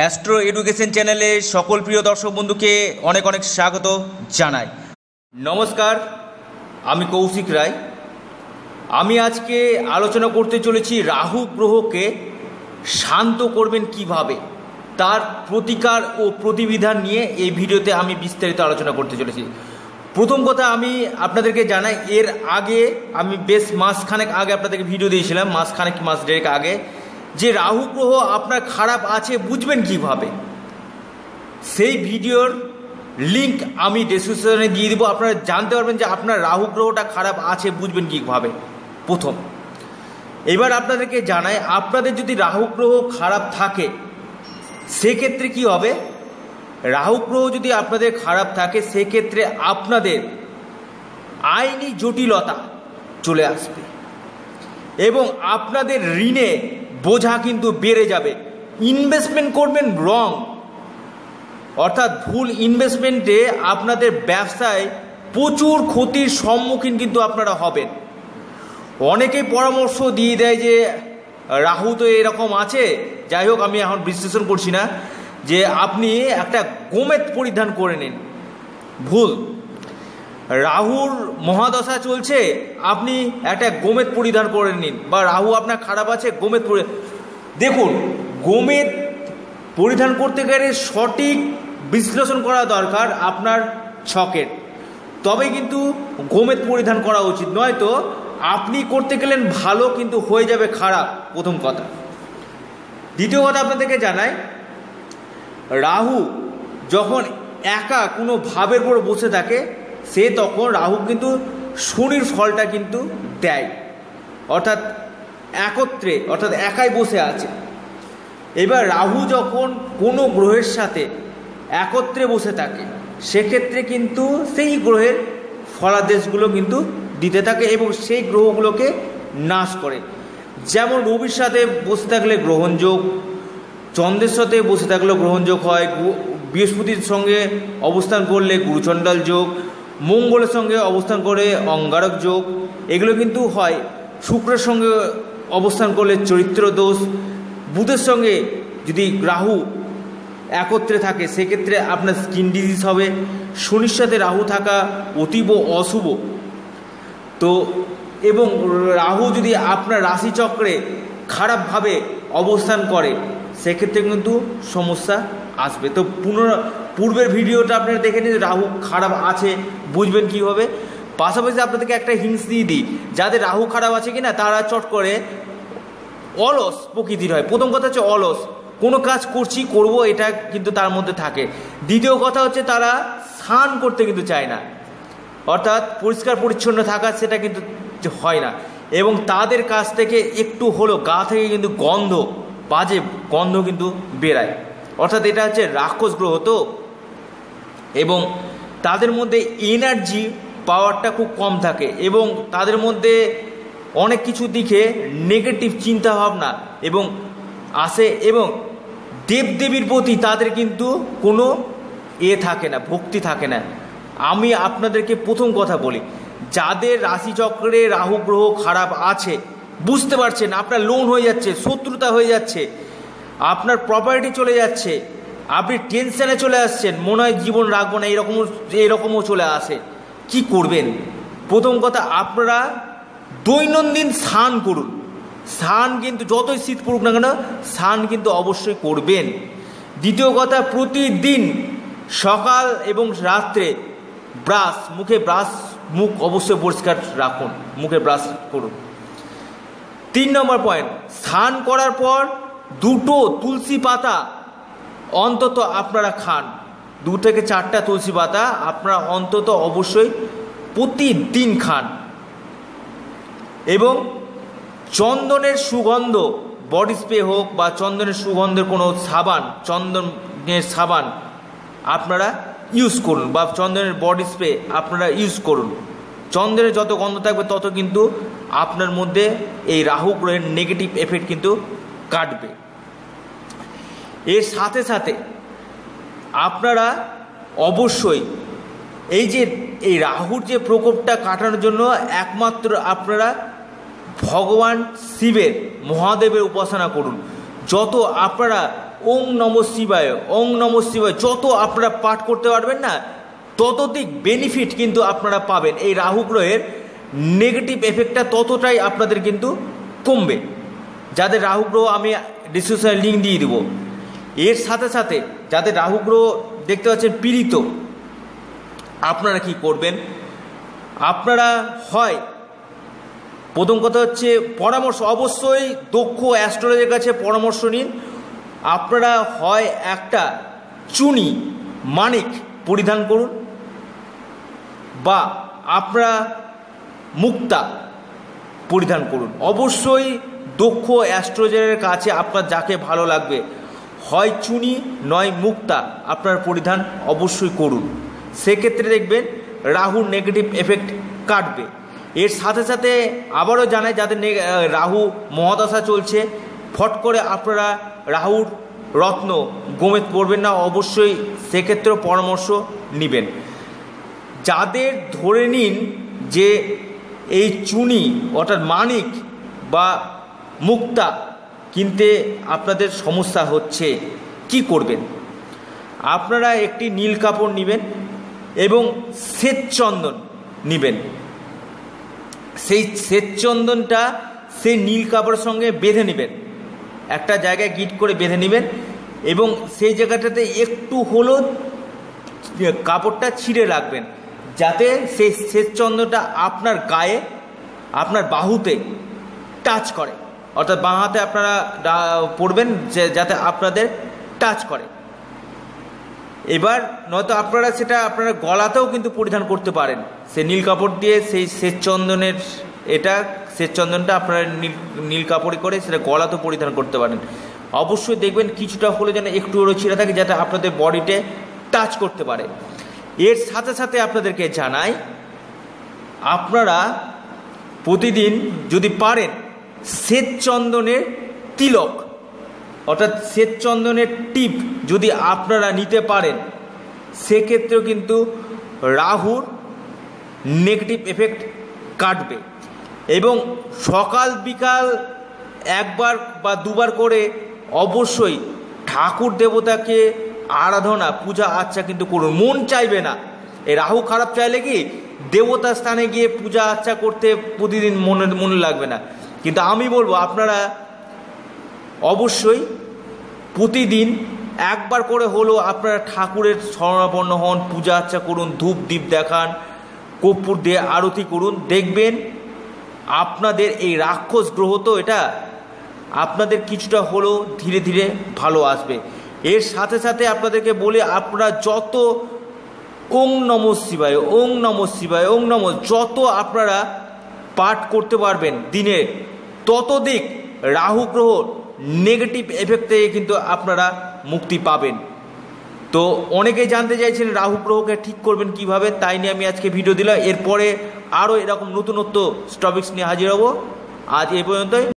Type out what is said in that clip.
Astro education চ্যানেলে সকল প্রিয় দর্শক বন্ধুকে অনেক অনেক স্বাগত জানাই। নমস্কার, আমি কৌশিক রায়। আমি আজকে আলোচনা করতে চলেছি রাহু গ্রহকে শান্ত করবেন কীভাবে, তার প্রতিকার ও প্রতিবিধান নিয়ে এই ভিডিওতে আমি বিস্তারিত আলোচনা করতে চলেছি। প্রথম কথা আমি আপনাদেরকে জানাই, এর আগে আমি বেশ মাসখানেক আগে আপনাদেরকে ভিডিও দিয়েছিলাম, মাসখানেক, মাস দেড়েক আগে। যে রাহু গ্রহ আপনার খারাপ আছে বুঝবেন কীভাবে? সেই ভিডিওর লিংক আমি ডিসক্রিপশনে দিয়ে দেবো। আপনারা জানতে পারবেন যে আপনার রাহু গ্রহটা খারাপ আছে বুঝবেন কীভাবে? প্রথম। এবার আপনাদেরকে জানাই, আপনাদের যদি রাহু গ্রহ খারাপ থাকে, সেক্ষেত্রে কি হবে? রাহু গ্রহ যদি আপনাদের খারাপ থাকে, সেক্ষেত্রে আপনাদের আইনি জটিলতা চলে আসবে। এবং আপনাদের ঋণে বোঝা কিন্তু বেড়ে যাবে। ইনভেস্টমেন্ট করবেন রং অর্থাৎ ভুল ইনভেস্টমেন্টে আপনাদের ব্যবসায় প্রচুর ক্ষতির সম্মুখীন কিন্তু আপনারা হবেন। অনেকেই পরামর্শ দিয়ে দেয় যে রাহু তো এরকম আছে। যাই হোক, আমি এখন বিশ্লেষণ করছি না। যে আপনি একটা গোমেদ পরিধান করে নিন। ভুল। রাহুর মহাদশা চলছে, আপনি একটা গোমেদ পরিধান করে নিন। বা রাহু আপনার খারাপ আছে, গোমেদ পরি দেখুন, গোমেদ পরিধান করতে গেলে সঠিক বিশ্লেষণ করা দরকার আপনার ছকের। তবে কিন্তু গোমেদ পরিধান করা উচিত। নয়তো আপনি করতে গেলেন ভালো, কিন্তু হয়ে যাবে খারাপ। প্রথম কথা। দ্বিতীয় কথা আপনাদেরকে জানাই, রাহু যখন একা কোনো ভাবের উপর বসে থাকে সে তখন রাহু কিন্তু শনির ফলটা কিন্তু দেয়। অর্থাৎ একত্রে, অর্থাৎ একাই বসে আছে। এবার রাহু যখন কোনো গ্রহের সাথে একত্রে বসে থাকে, সেক্ষেত্রে কিন্তু সেই গ্রহের ফলাদেশগুলো কিন্তু দিতে থাকে এবং সেই গ্রহগুলোকে নাশ করে। যেমন রবির সাথে বসে থাকলে গ্রহণযোগ চন্দ্রের সাথে বসে থাকলেও গ্রহণযোগ হয়, বৃহস্পতির সঙ্গে অবস্থান করলে গুরুচণ্ডাল যোগ মঙ্গলের সঙ্গে অবস্থান করে অঙ্গারক যোগ, এগুলো কিন্তু হয় শুক্রের সঙ্গে অবস্থান করলে চরিত্র দোষ। বুধের সঙ্গে যদি রাহু একত্রে থাকে, সেক্ষেত্রে আপনার স্কিন ডিজিজ হবে। শনির সাথে রাহু থাকা অতীব অশুভ। তো, এবং রাহু যদি আপনার রাশিচক্রে খারাপভাবে অবস্থান করে, সেক্ষেত্রে কিন্তু সমস্যা আসবে। তো পুনর পূর্বের ভিডিওটা আপনারা দেখে নিন, রাহু খারাপ আছে, বুঝবেন কীভাবে। পাশাপাশি আপনাদেরকে একটা হিংস দিয়ে দিই, যাদের রাহু খারাপ আছে কিনা, তারা চট করে অলস প্রকৃতির হয়। প্রথম কথা হচ্ছে অলস। কোনো কাজ করছি, করব, এটা কিন্তু তার মধ্যে থাকে। দ্বিতীয় কথা হচ্ছে তারা স্নান করতে কিন্তু চায় না। অর্থাৎ পরিষ্কার পরিচ্ছন্ন থাকা সেটা কিন্তু হয় না। এবং তাদের কাছ থেকে একটু হলো গা থেকে কিন্তু গন্ধ, বাজে গন্ধ কিন্তু বেরায়। অর্থাৎ এটা হচ্ছে রাক্ষস গ্রহ তো। এবং তাদের মধ্যে এনার্জি পাওয়ারটা খুব কম থাকে এবং তাদের মধ্যে অনেক কিছু দিকে নেগেটিভ চিন্তা ভাবনা এবং আসে এবং দেবদেবীর প্রতি তাদের কিন্তু কোনো এ থাকে না, ভক্তি থাকে না। আমি আপনাদেরকে প্রথম কথা বলি, যাদের রাশিচক্রে রাহু গ্রহ খারাপ আছে, বুঝতে পারছেন আপনার লোন হয়ে যাচ্ছে, শত্রুতা হয়ে যাচ্ছে আপনার প্রপার্টি চলে যাচ্ছে। আপনি টেনশনে চলে আসছেন। মনে হয় জীবন রাখব না এরকম এরকমও চলে আসে। কি করবেন? প্রথম কথা, আপনারা দৈনন্দিন স্নান করুন। স্নান কিন্তু যতই শীত পড়ুক না কেন, স্নান কিন্তু অবশ্যই করবেন। দ্বিতীয় কথা, প্রতিদিন সকাল এবং রাত্রে ব্রাশ, মুখে ব্রাশ, মুখ অবশ্যই পরিষ্কার রাখুন, মুখে ব্রাশ করুন। তিন নম্বর পয়েন্ট স্নান করার পর দুটো তুলসী পাতা অন্তত আপনারা খান। দু থেকে চারটা তুলসী পাতা আপনারা অন্তত অবশ্যই প্রতিদিন খান। এবং চন্দনের সুগন্ধ, বডি স্প্রে হোক বা চন্দনের সুগন্ধের কোনো সাবান, চন্দনের সাবান আপনারা ইউজ করুন বা চন্দনের বডি স্প্রে আপনারা ইউজ করুন। চন্দ্রের যত গন্ধ থাকবে তত কিন্তু আপনার মধ্যে এই রাহু গ্রহের নেগেটিভ এফেক্ট কিন্তু কাটবে। এর সাথে সাথে আপনারা অবশ্যই এই যে, এই রাহুর যে প্রকোপটা কাটানোর জন্য একমাত্র আপনারা ভগবান শিবের, মহাদেবের উপাসনা করুন। যত আপনারা ওং নম শিবায়, ওং নম শিবায় যত আপনারা পাঠ করতে পারবেন না, ততোধিক বেনিফিট কিন্তু আপনারা পাবেন। এই রাহু গ্রহের নেগেটিভ এফেক্টটা ততটাই আপনাদের কিন্তু কমবে। যাদের রাহু গ্রহ আমি ডিসক্রিপশনে লিঙ্ক দিয়ে দেবো। এর সাথে সাথে যাদের রাহু গ্রহ দেখতে পাচ্ছেন পীড়িত, আপনারা কি করবেন? আপনারা হয়, প্রথম কথা হচ্ছে পরামর্শ, অবশ্যই দক্ষ অ্যাস্ট্রোলজের কাছে পরামর্শ নিন। আপনারা হয় একটা চুনি, মানিক পরিধান করুন। বা আপনারা মুক্তা পরিধান করুন। অবশ্যই দক্ষ অ্যাস্ট্রোলজারের কাছে আপনার যাকে ভালো লাগবে। হয় চুনি, নয় মুক্তা, আপনার পরিধান অবশ্যই করুন। সেক্ষেত্রে দেখবেন রাহুর নেগেটিভ এফেক্ট কাটবে। এর সাথে সাথে আবারও জানায় যাদের রাহু মহাদশা চলছে, ফট করে আপনারা রাহুর রত্ন গোমেদ পড়বেন না, অবশ্যই সেক্ষেত্রেও পরামর্শ নেবেন। যাদের ধরে নিন যে এই চুনি, অর্থাৎ মানিক বা মুক্তা কিনতে আপনাদের সমস্যা হচ্ছে, কি করবেন? আপনারা একটি নীল কাপড় নেবেন এবং শ্বেতচন্দন নেবেন। সেই শ্বেতচন্দনটা সেই নীল কাপড়ের সঙ্গে বেঁধে নেবেন। একটা জায়গায় গিট করে বেঁধে নেবেন এবং সেই জায়গাটাতে একটু হলুদ কাপড়টা ছিঁড়ে রাখবেন যাতে সেই শ্বেতচন্দ্রটা আপনার গায়ে, আপনার বাহুতে টাচ করে। অর্থাৎ বাঁ হাতে আপনারা পরবেন যে, যাতে আপনাদের টাচ করে। এবার নয়তো আপনারা সেটা আপনারা গলাতেও কিন্তু পরিধান করতে পারেন। সে নীল কাপড় দিয়ে সেই শ্বেতচন্দনের এটা শ্বেতচন্দনটা আপনারা নীল নীল কাপড়ে করে সেটা গলাতেও পরিধান করতে পারেন। অবশ্যই দেখবেন কিছুটা হলে যেন একটু ছিঁড়ে থাকে, যাতে আপনাদের বডিতে টাচ করতে পারে। এর সাথে সাথে আপনাদেরকে জানাই, আপনারা প্রতিদিন যদি পারেন শ্বেতচন্দনের তিলক। অর্থাৎ শ্বেতচন্দনের টিপ যদি আপনারা নিতে পারেন, সেক্ষেত্রেও কিন্তু রাহুর নেগেটিভ এফেক্ট কাটবে। এবং সকাল বিকাল একবার বা দুবার করে অবশ্যই ঠাকুর দেবতাকে আরাধনা, পূজা আর্চা কিন্তু করুন। মন চাইবে না। এই রাহু খারাপ চাইলে কি দেবতার স্থানে গিয়ে পূজা আর্চা করতে প্রতিদিন মনে মনে লাগবে না। কিন্তু আমি বলব, আপনারা অবশ্যই প্রতিদিন একবার করে হলেও আপনারা ঠাকুরের শরণাপন্ন হন, পূজা আর্চা করুন, ধূপ দ্বীপ দেখান, কর্পূর দিয়ে আরতি করুন। দেখবেন আপনাদের এই রাক্ষস গ্রহ তো এটা আপনাদের কিছুটা হলেও ধীরে ধীরে ভালো আসবে। এর সাথে সাথে আপনাদেরকে বলে, আপনারা যত ওং নম শিবায়, ওং নম শিবায়, ওং নম। যত আপনারা পাঠ করতে পারবেন দিনে ততদিক রাহু গ্রহ নেগেটিভ এফেক্ট থেকে কিন্তু আপনারা মুক্তি পাবেন। তো অনেকেই জানতে চাইছেন রাহু গ্রহকে ঠিক করবেন কীভাবে, তাই নিয়ে আমি আজকে ভিডিও দিলাম। এরপরে আরও এরকম নতুনত্ব টপিক্স নিয়ে হাজির হব। আজ এই পর্যন্তই।